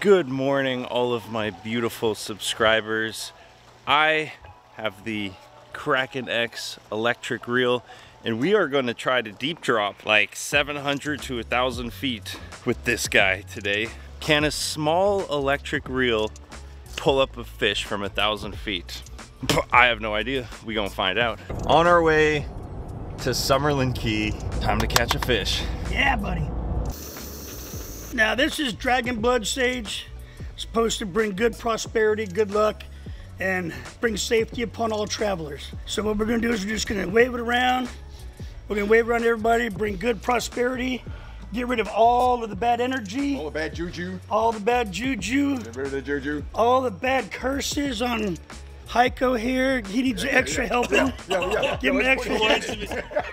Good morning, all of my beautiful subscribers. I have the Kraken X electric reel and we are going to try to deep drop like 700 to 1,000 feet with this guy today. Can a small electric reel pull up a fish from a thousand feet? I have no idea. We gonna find out. On our way to Summerland Key. Time to catch a fish. Yeah, buddy. Now this is Dragon Blood Sage. Supposed to bring good prosperity, good luck, and bring safety upon all travelers. So what we're gonna do is we're just gonna wave it around. We're gonna wave around everybody, bring good prosperity, get rid of all of the bad energy, All the bad juju. all the bad juju, Get rid of the juju. all the bad curses on Heiko here. He needs extra helping. Yeah, yeah. Give him extra help.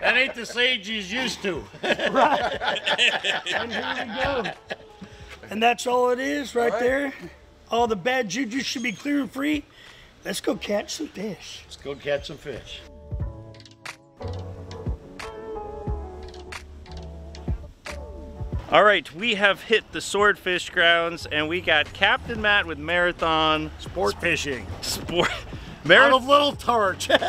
That ain't the sage he's used to. right. And here we go. And that's all it is right, right. there. All the bad juju should be clear and free. Let's go catch some fish. Let's go catch some fish. All right, we have hit the swordfish grounds and we got Captain Matt with Marathon Sport fishing. Sport. Out Marathon. of little torch.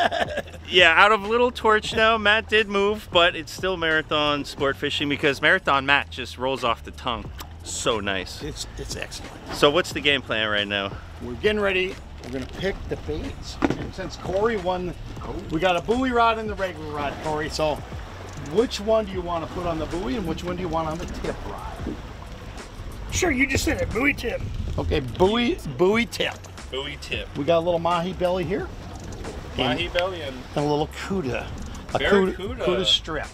Yeah, out of Little Torch now. Matt did move, but it's still Marathon Sport Fishing because Marathon Matt just rolls off the tongue. So nice. it's it's excellent. So what's the game plan right now? We're getting ready. We're gonna pick the baits. And since Corey won, we got a buoy rod and the regular rod, Corey. So which one do you want to put on the buoy and which one do you want on the tip rod? Sure, you just said it. Buoy tip. Okay, buoy buoy tip. Buoy tip. We got a little mahi belly here Mahi belly and and a little cuda. A Barracuda. cuda strip.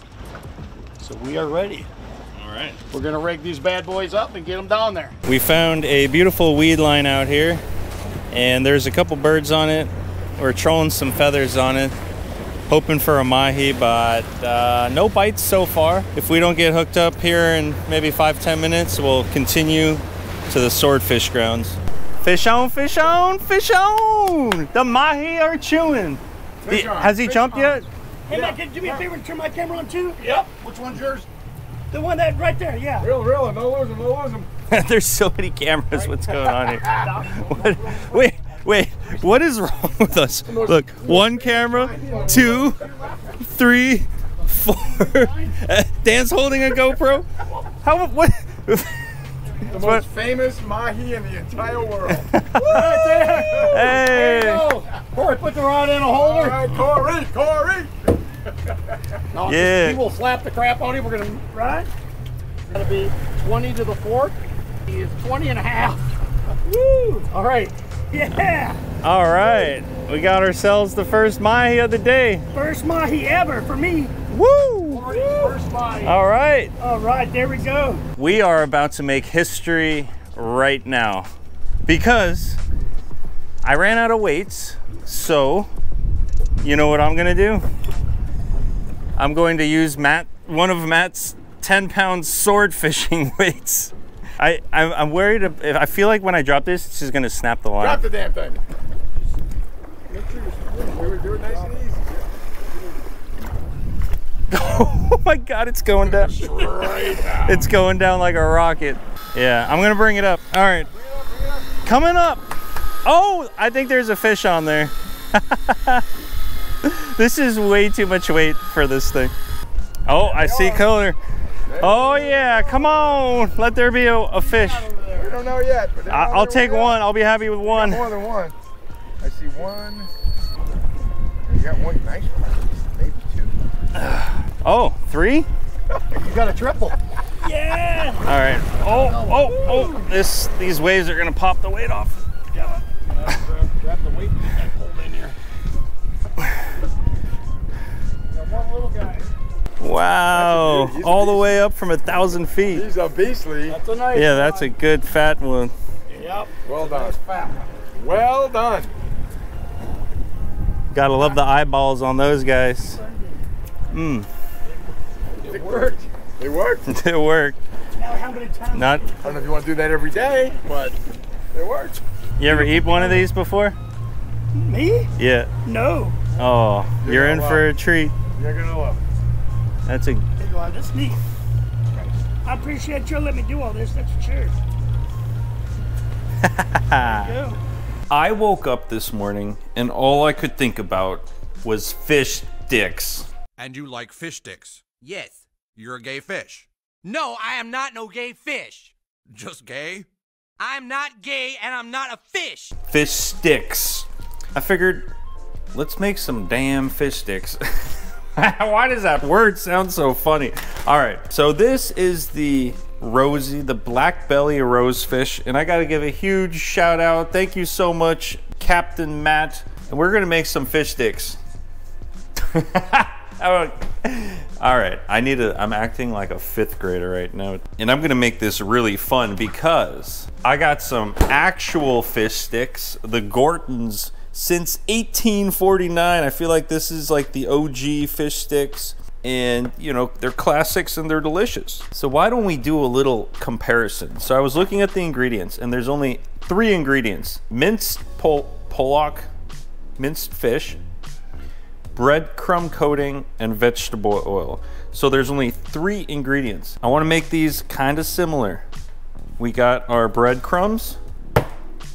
So we are ready. all right. We're gonna rig these bad boys up and get them down there. We found a beautiful weed line out here, and there's a couple birds on it. We're trolling some feathers on it, hoping for a mahi, but uh, no bites so far. If we don't get hooked up here in maybe five ten minutes, we'll continue to the swordfish grounds. Fish on, fish on, fish on! The mahi are chewing. Fish The- on, has he fish jumped on. yet? Hey, Matt, can you do me a favor and turn my camera on too? Yep. Which one's yours? The one that right there, yeah. Reel, reel, no lose him, no lose him. There's so many cameras. What's going on here? What, wait, wait. What is wrong with us? Look, one camera, two, three, four. Uh, Dan's holding a GoPro. How? What? The most famous mahi in the entire world. Hey! Oh, Corey, put the rod in a holder. right, Corey, Corey. No, Yeah. He will slap the crap on of you. We're gonna Right? It's gonna be 20 to the fourth. He is 20 and a half. Woo! All right. Yeah. All right, we got ourselves the first mahi of the day. First mahi ever for me. Woo! Corey's first body. All right. All right, there we go. We are about to make history right now because I ran out of weights. So, you know what I'm gonna do? I'm going to use Matt, one of Matt's 10 pound sword fishing weights. I, I'm, I'm worried. If, I feel like when I drop this, it's just gonna snap the line. Drop the damn thing. Make sure you do it, do it nice and easy. oh my God, it's going down. It's going down like a rocket. Yeah, I'm gonna bring it up. All right, coming up. Oh, I think there's a fish on there. this is way too much weight for this thing. Oh, I see color. Oh yeah, come on. Let there be a, a fish. We don't know yet. But I, I'll take one. I'll be happy with one. More than one. I see one. You got one nice one. Maybe two. Oh, three? You got a triple. Yeah. All right. Oh, oh, oh. This these waves are gonna pop the weight off. grab, grab the weight and get that pulled in here. Got one little guy. Wow. That's a good- he's a All the way up from a thousand feet. He's a beastly. That's a nice Yeah, that's a good fat one. Yep. Well done. Fat. Well done. Gotta love the eyeballs on those guys. Mmm, It worked. It worked. it worked. Now how many times? Not. I don't know if you want to do that every day, but it worked. You ever eat one of these before? Me? Yeah. No. Oh, you're in gonna for a treat. You're gonna love it. That's a. There you go. That's neat. I appreciate you letting me do all this. That's for sure. I woke up this morning and all I could think about was fish sticks. And you like fish sticks. Yes. You're a gay fish. No, I am not no gay fish. Just gay? I'm not gay and I'm not a fish. Fish sticks. I figured, let's make some damn fish sticks. Why does that word sound so funny? All right, so this is the Rosie, the black belly rosefish, and I gotta give a huge shout out. Thank you so much, Captain Matt. And we're gonna make some fish sticks. All right, I need to, I'm acting like a fifth grader right now. And I'm gonna make this really fun because I got some actual fish sticks, the Gortons, since 1849. I feel like this is like the OG fish sticks. And, you know, they're classics and they're delicious. So why don't we do a little comparison? So I was looking at the ingredients and there's only three ingredients. Minced pol pollock, minced fish, breadcrumb coating, and vegetable oil. So there's only three ingredients. I wanna make these kind of similar. We got our breadcrumbs,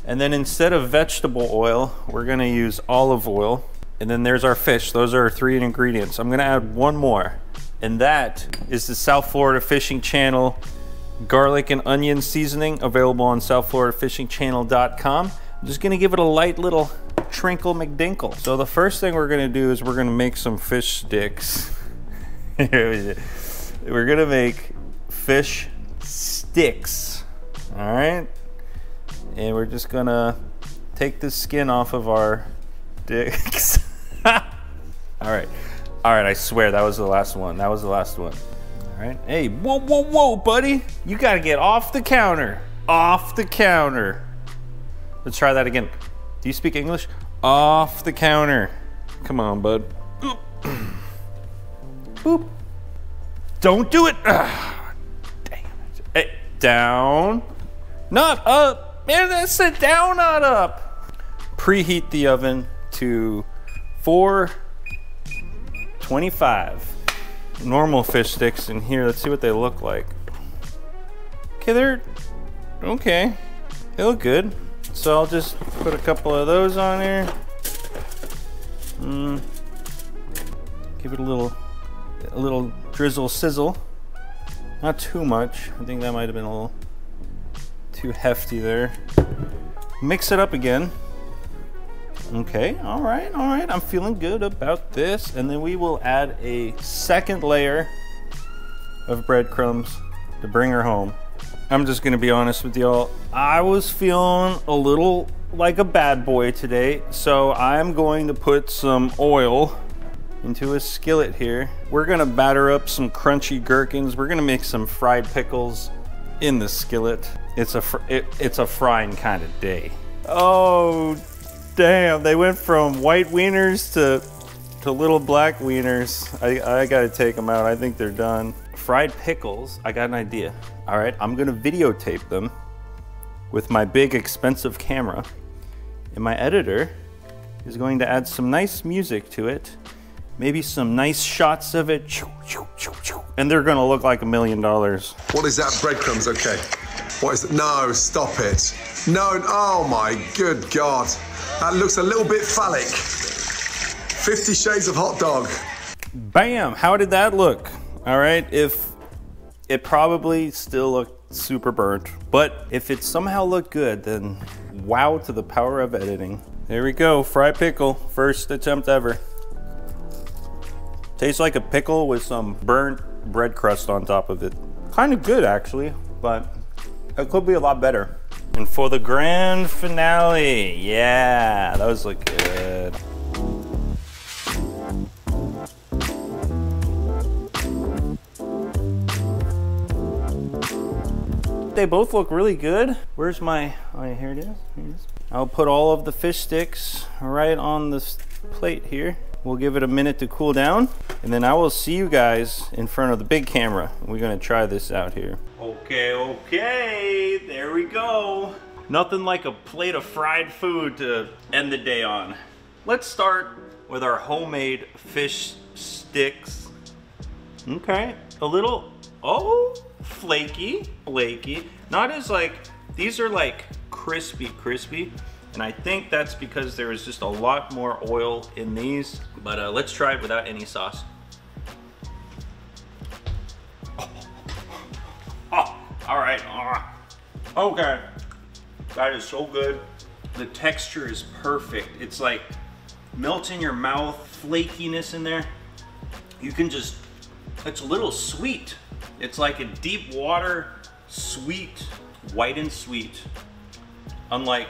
and then instead of vegetable oil, we're gonna use olive oil. And then there's our fish. Those are our three ingredients. I'm gonna add one more, and that is the South Florida Fishing Channel garlic and onion seasoning available on southfloridafishingchannel.com. I'm just gonna give it a light little trinkle McDinkle. So the first thing we're gonna do is we're gonna make some fish sticks. we're gonna make fish sticks, all right? And we're just gonna take the skin off of our dicks. all right, all right, I swear that was the last one. That was the last one. All right, hey, whoa, whoa, whoa, buddy. You gotta get off the counter. Off the counter. Let's try that again. Do you speak English? Off the counter. Come on, bud. Oop. Boop. Don't do it. Ah, dang it. Hey, down. Not up. Man, that's a down, not up. Preheat the oven to 425. Normal fish sticks in here. Let's see what they look like. Okay, they're okay. They look good. So I'll just put a couple of those on there. Mm. Give it a little, a little drizzle sizzle. Not too much. I think that might have been a little too hefty there. Mix it up again. Okay, all right, all right. I'm feeling good about this. And then we will add a second layer of breadcrumbs to bring her home. I'm just gonna be honest with y'all. I was feeling a little like a bad boy today, so I'm going to put some oil into a skillet here. We're gonna batter up some crunchy gherkins. We're gonna make some fried pickles in the skillet. It's a it, it's a frying kind of day. Oh, damn! They went from white wieners to to little black wieners. I I gotta take them out. I think they're done. Fried pickles. I got an idea. All right, I'm gonna videotape them with my big expensive camera, and my editor is going to add some nice music to it maybe some nice shots of it, and they're gonna look like a million dollars. What is that? Breadcrumbs, okay. What is it? No, stop it. No, oh my good God. That looks a little bit phallic. 50 shades of hot dog. Bam! How did that look? All right, if it probably still looked super burnt, but if it somehow looked good, then wow to the power of editing. There we go, fried pickle, first attempt ever. Tastes like a pickle with some burnt bread crust on top of it. Kind of good actually, but it could be a lot better. And for the grand finale, yeah, those look good. They both look really good. Where's my, oh here it is. Here it is. I'll put all of the fish sticks right on this plate here. We'll give it a minute to cool down and then I will see you guys in front of the big camera. We're gonna try this out here. Okay, okay, there we go. Nothing like a plate of fried food to end the day on. Let's start with our homemade fish sticks. Okay, a little, oh, flaky, flaky. Not as like, these are like crispy, crispy. And I think that's because there is just a lot more oil in these. But uh, let's try it without any sauce. Oh, all right. Ah. Okay. That is so good. The texture is perfect. It's like melts in your mouth, flakiness in there. You can just, it's a little sweet. It's like a deep water, sweet, white and sweet. Unlike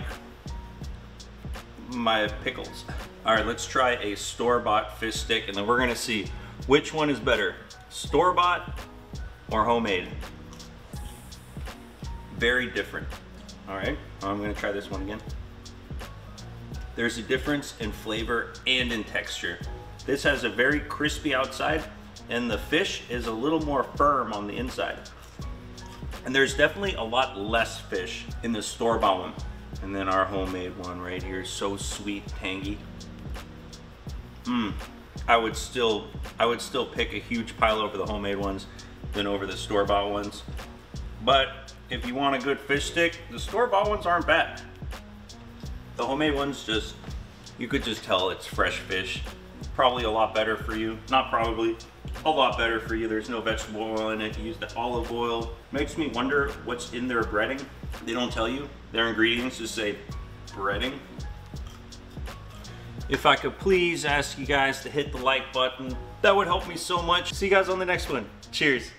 my pickles. All right, let's try a store-bought fish stick and then we're gonna see which one is better, store-bought or homemade. Very different. All right, I'm gonna try this one again. There's a difference in flavor and in texture. This has a very crispy outside and the fish is a little more firm on the inside. And there's definitely a lot less fish in the store-bought one. And then our homemade one right here so sweet, tangy. Mmm. I would still I would still pick a huge pile over the homemade ones than over the store-bought ones. But if you want a good fish stick, the store-bought ones aren't bad. The homemade ones just you could just tell it's fresh fish. Probably a lot better for you. Not probably, a lot better for you. There's no vegetable oil in it. You use the olive oil. Makes me wonder what's in their breading. They don't tell you. Their ingredients just say breading. If I could please ask you guys to hit the like button, that would help me so much. See you guys on the next one. Cheers.